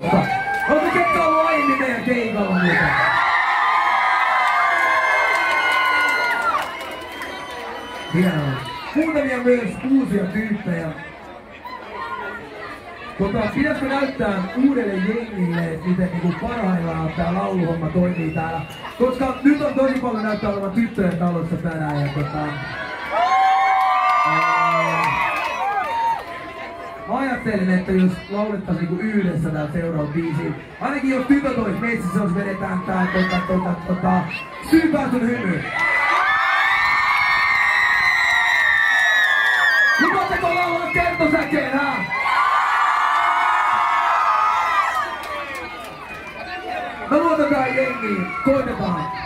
Onko te ollut aiemmin meidän keikalla muuten? Hienoa. Muutamia myös uusia tyyppejä. Tota, pitäisikö näyttää uudelle jengille, miten niinku parhaillaan tää lauluhomma toimii täällä? Koska nyt on tosi paljon näyttää olevan tyttöjen talossa tänään ja tota... Ää, Mä ajattelin, että jos laulettaisiin niin yhdessä tää seuraava biisi, ainakin jos tytöt olis messissä, jos vedetään tää tota tota tota syypäätön hymy. Lupatteko laulaa kertosäkeen, hä? Mä luotan tähän jengiin, koitetaan.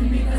me